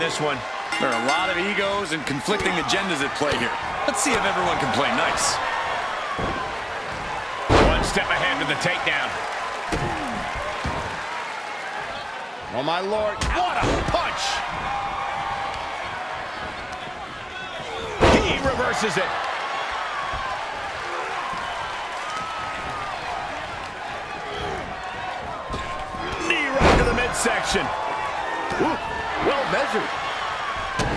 this one. There are a lot of egos and conflicting agendas at play here. Let's see if everyone can play nice. One step ahead with the takedown. Oh, my Lord. What a punch! He reverses it. Knee right to the midsection. Ooh, well measured.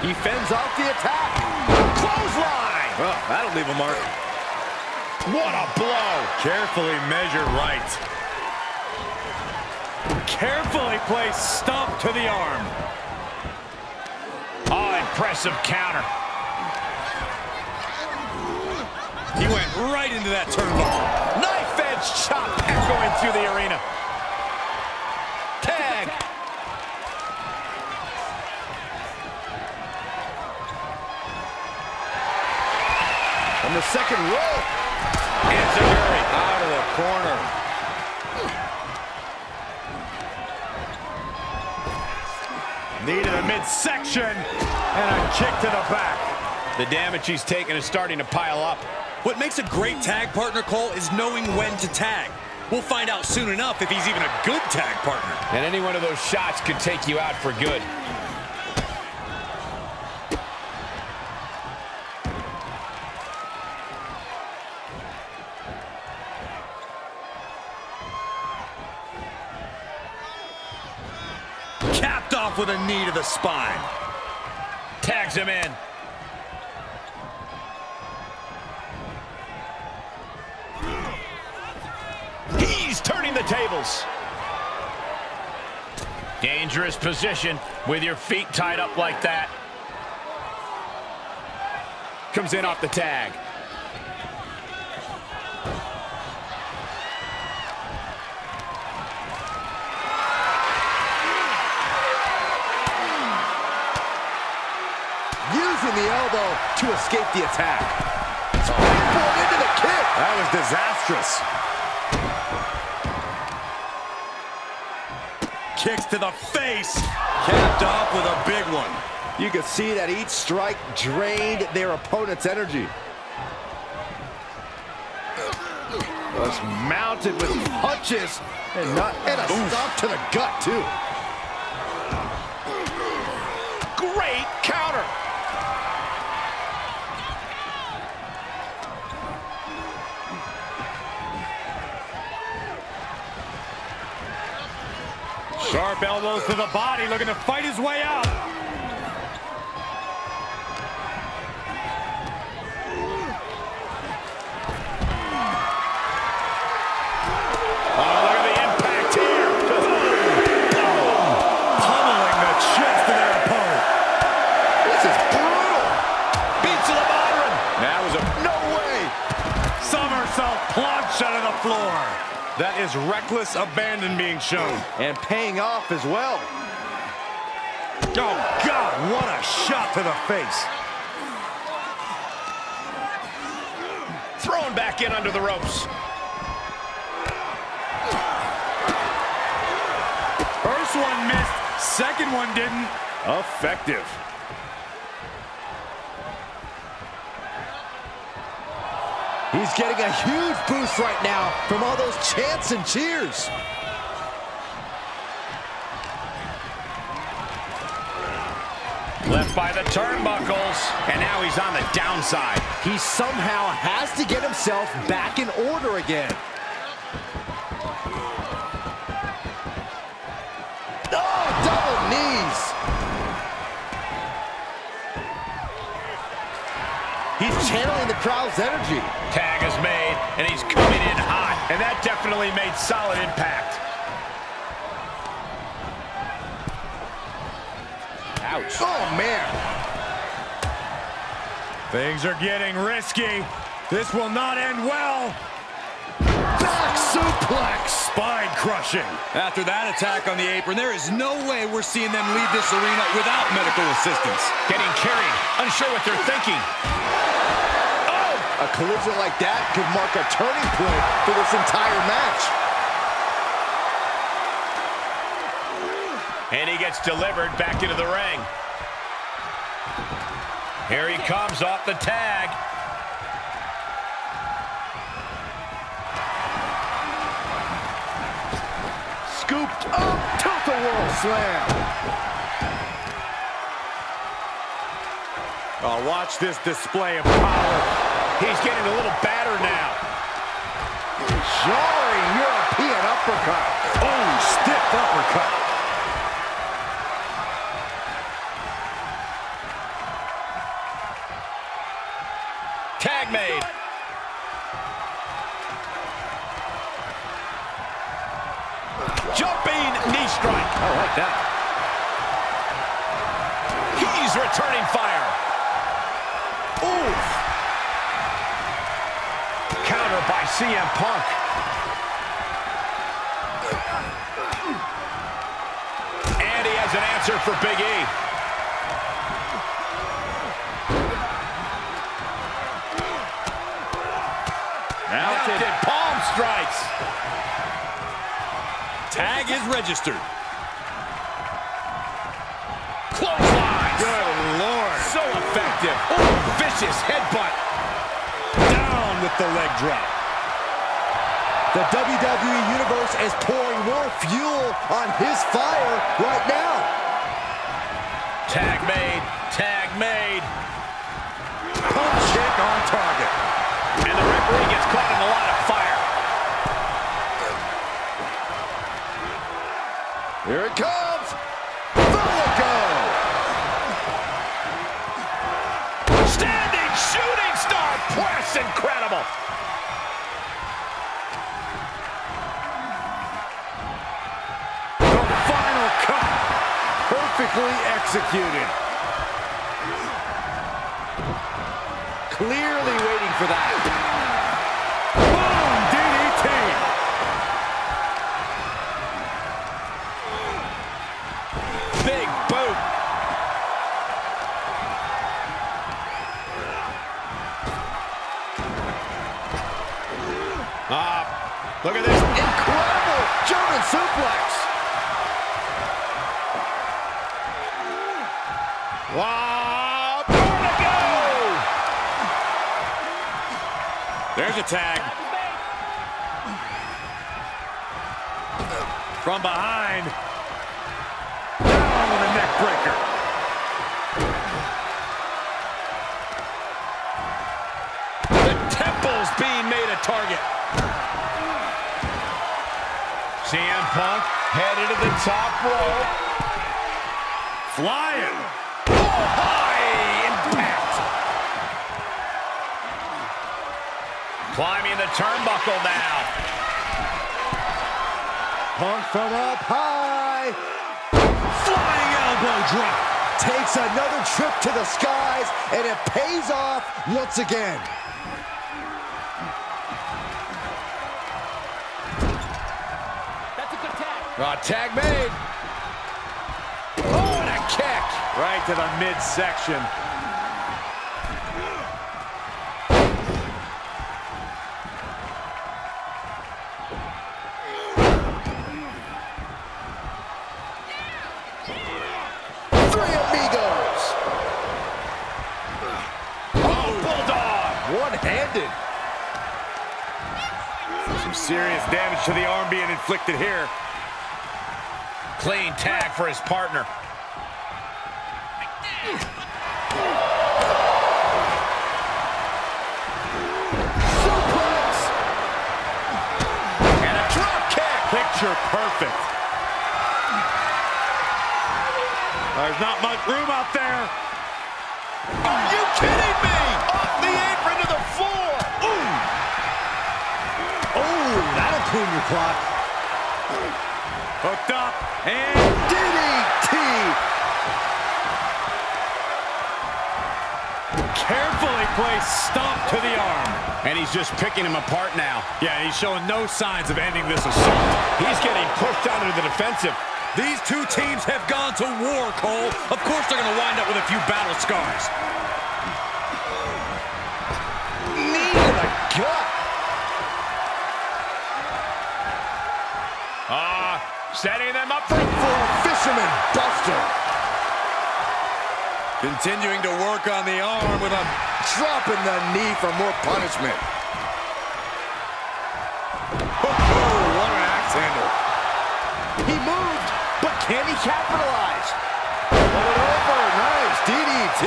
He fends off the attack. Clothesline! Oh, that'll leave a mark. What a blow! Carefully measured right. Carefully placed stomp to the arm. Oh, impressive counter. He went right into that turnbuckle. Knife edge chop echoing through the arena. Second row. Enziguri. Out of the corner. Knee to the midsection. And a kick to the back. The damage he's taken is starting to pile up. What makes a great tag partner, Cole, is knowing when to tag. We'll find out soon enough if he's even a good tag partner. And any one of those shots could take you out for good. Knee to the spine. Tags him in. He's turning the tables. Dangerous position with your feet tied up like that. Comes in off the tag. Elbow to escape the attack. Springboard oh. into the kick. That was disastrous. Kicks to the face. Capped off with a big one. You could see that each strike drained their opponent's energy. Was mounted with punches and not and a stomp to the gut too. Sharp elbows to the body, looking to fight his way out. That is reckless abandon being shown. And paying off as well. Oh, God, what a shot to the face. Thrown back in under the ropes. First one missed, second one didn't. Effective. He's getting a huge boost right now from all those chants and cheers. Left by the turnbuckles. And now he's on the downside. He somehow has to get himself back in order again. Oh, double knees. He's channeling the crowd's energy. Tag is made, and he's coming in hot. And that definitely made solid impact. Ouch. Oh, man. Things are getting risky. This will not end well. Back suplex. Spine crushing. After that attack on the apron, there is no way we're seeing them leave this arena without medical assistance. Getting carried, unsure what they're thinking. A collision like that could mark a turning point for this entire match. And he gets delivered back into the ring. Here he comes off the tag. Scooped up, tilt-a-whirl slam. Oh, watch this display of power. He's getting a little battered now. Jarring European uppercut. Oh, stiff uppercut. Tag made. Jumping knee strike. I like that. He's returning fire. Oof. CM Punk. And he has an answer for Big E. Mounted palm strikes. Tag is registered. Clothesline. Good Lord. So effective. Oh, vicious headbutt. Down with the leg drop. The WWE Universe is pouring more fuel on his fire right now. Tag made. Tag made. Pump kick on target. And the referee gets caught in a lot of fire. Here it comes. Perfectly executed. Clearly waiting for that. A tag. From behind. Down with a neck breaker. The temple's being made a target. CM Punk headed to the top rope. Flying. Oh, Climbing the turnbuckle now. Punk from up high. Flying elbow drop. Takes another trip to the skies, and it pays off once again. That's a good tag. Uh, tag made. Oh, and a kick. Right to the midsection. One-handed. Some serious damage to the arm being inflicted here. Clean tag for his partner. Suplex. And a drop kick. Picture perfect. There's not much room out there. Clock. Hooked up and DDT. carefully placed stomp to the arm. And he's just picking him apart now. Yeah, he's showing no signs of ending this assault. He's getting pushed out into the defensive. These two teams have gone to war, Cole. Of course they're going to wind up with a few battle scars. Knee to the gut. Ah, setting them up for... For fisherman buster. Continuing to work on the arm with a... Dropping the knee for more punishment. Oh, what an axe handle. He moved, but can he capitalize? Put it over. Nice DDT.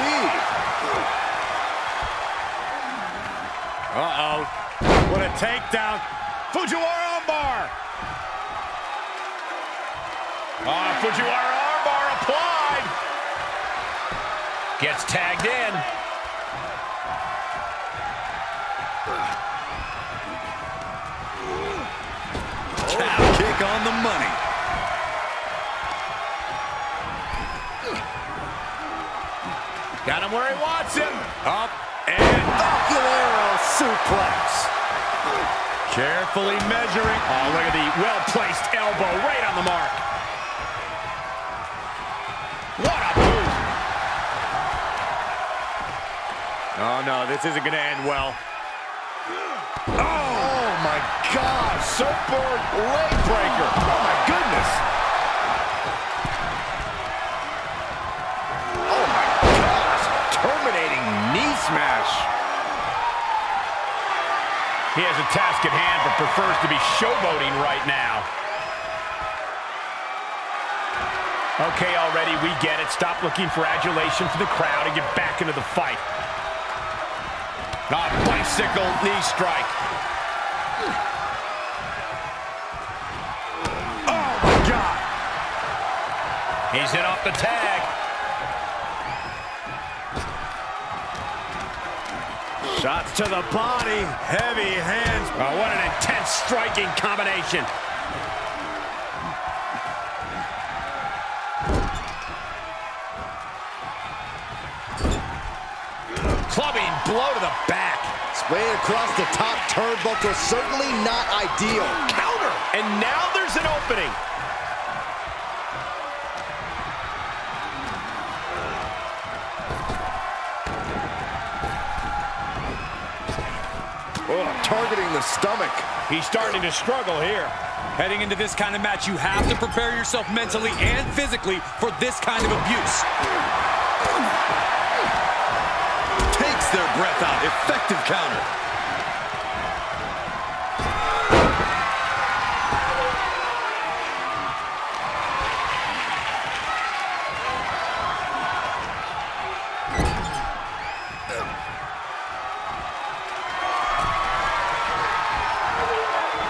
Uh-oh. What a takedown. Fujiwara armbar. Ah, Fujiwara armbar applied. Gets tagged in. Kick on the money. Got him where he wants him. Up and Oculero suplex. carefully measuring. Oh, look at the well-placed elbow right on the mark. Oh, no, this isn't going to end well. Oh, oh my God. Surfboard leg breaker. Oh, my goodness. Oh, my gosh. Terminating knee smash. He has a task at hand, but prefers to be showboating right now. Okay, already, we get it. Stop looking for adulation from the crowd and get back into the fight. Ah, bicycle knee strike. Oh, my God. He's hit off the tag. Shots to the body. Heavy hands. Oh, what an intense striking combination. Blow to the back. Sprayed across the top turnbuckle. Certainly not ideal. Counter. And now there's an opening. Oh, targeting the stomach. He's starting to struggle here. Heading into this kind of match, you have to prepare yourself mentally and physically for this kind of abuse. Breath out. Effective counter.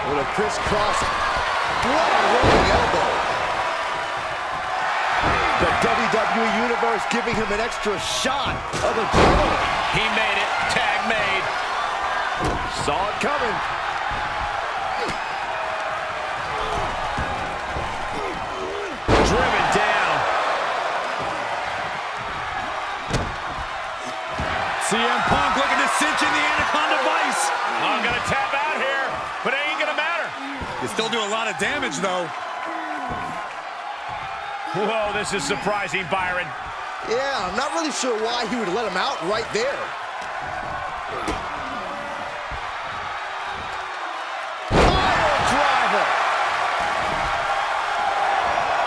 With a crisscross. What a rolling elbow. WWE Universe giving him an extra shot of adrenaline. He made it. Tag made. Saw it coming. Driven down. CM Punk looking to cinch in the Anaconda Vice. I'm going to tap out here, but it ain't going to matter. You still do a lot of damage, though. Whoa, this is surprising, Byron. Yeah, I'm not really sure why he would let him out right there.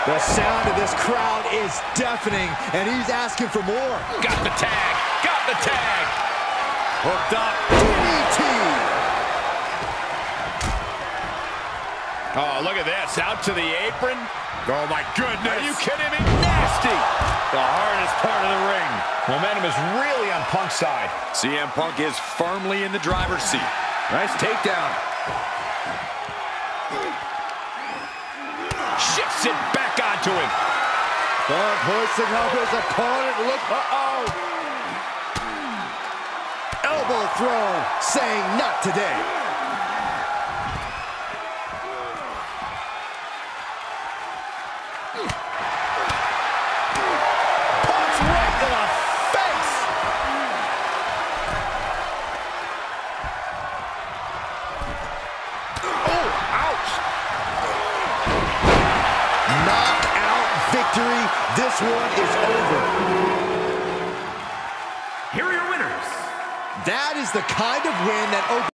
The sound of this crowd is deafening, and he's asking for more. Got the tag. Got the tag. Hooked up. DDT. Oh, look at this. Out to the apron. Oh, my goodness. Are you kidding me? Nasty. The hardest part of the ring. Momentum is really on Punk's side. CM Punk is firmly in the driver's seat. Nice takedown. Shifts it back onto him. Punk hoisting up his opponent. Look, uh-oh. Elbow throw, saying not today.